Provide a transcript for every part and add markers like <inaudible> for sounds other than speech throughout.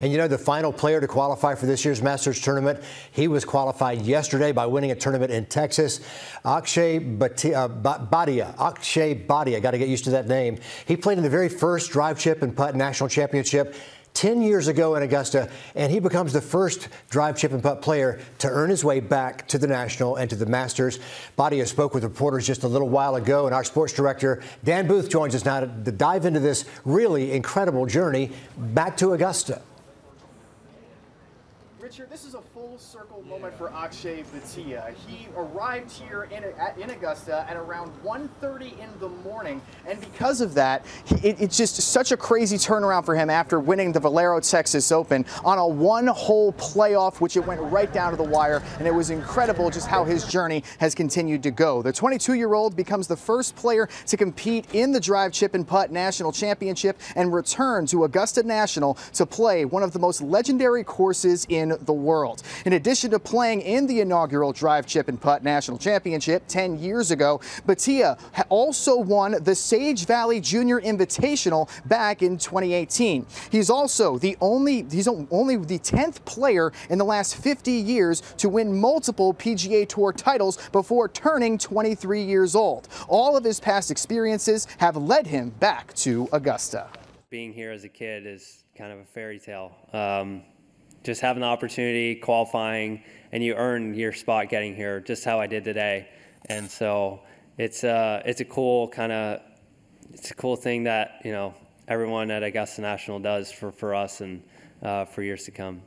And you know, the final player to qualify for this year's Masters tournament, he was qualified yesterday by winning a tournament in Texas. Akshay uh, Bhatia, Akshay Bhatia, got to get used to that name. He played in the very first drive chip and putt national championship 10 years ago in Augusta, and he becomes the first drive chip and putt player to earn his way back to the National and to the Masters. Bhatia spoke with reporters just a little while ago, and our sports director, Dan Booth, joins us now to dive into this really incredible journey back to Augusta. Richard, this is a full circle moment for Akshay Bhatia. He arrived here in, in Augusta at around 1.30 in the morning, and because of that, it, it's just such a crazy turnaround for him after winning the Valero Texas Open on a one-hole playoff, which it went right down to the wire, and it was incredible just how his journey has continued to go. The 22-year-old becomes the first player to compete in the Drive Chip and Putt National Championship and return to Augusta National to play one of the most legendary courses in the world. In addition to playing in the inaugural Drive Chip and Putt National Championship 10 years ago, Bhatia also won the Sage Valley Junior Invitational back in 2018. He's also the only he's only the 10th player in the last 50 years to win multiple PGA Tour titles before turning 23 years old. All of his past experiences have led him back to Augusta. Being here as a kid is kind of a fairy tale. Um, just having the opportunity, qualifying, and you earn your spot getting here, just how I did today. And so it's uh, it's a cool kind of it's a cool thing that you know everyone at Augusta National does for for us and uh, for years to come.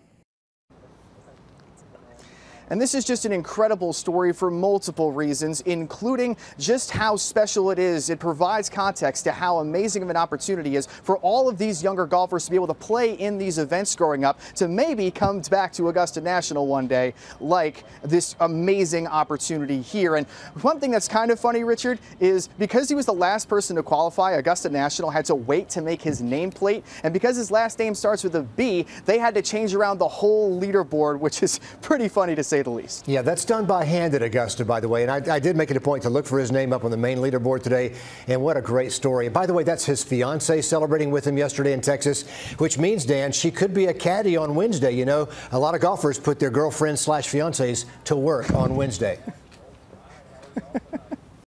And this is just an incredible story for multiple reasons, including just how special it is. It provides context to how amazing of an opportunity is for all of these younger golfers to be able to play in these events growing up to maybe come back to Augusta National one day like this amazing opportunity here. And one thing that's kind of funny, Richard, is because he was the last person to qualify, Augusta National had to wait to make his nameplate. And because his last name starts with a B, they had to change around the whole leaderboard, which is <laughs> pretty funny to say the least. Yeah, that's done by hand at Augusta, by the way. And I, I, did make it a point to look for his name up on the main leaderboard today. And what a great story. by the way, that's his fiance celebrating with him yesterday in Texas, which means, Dan, she could be a caddy on Wednesday. You know, a lot of golfers put their girlfriends slash fiancés to work on Wednesday. <laughs>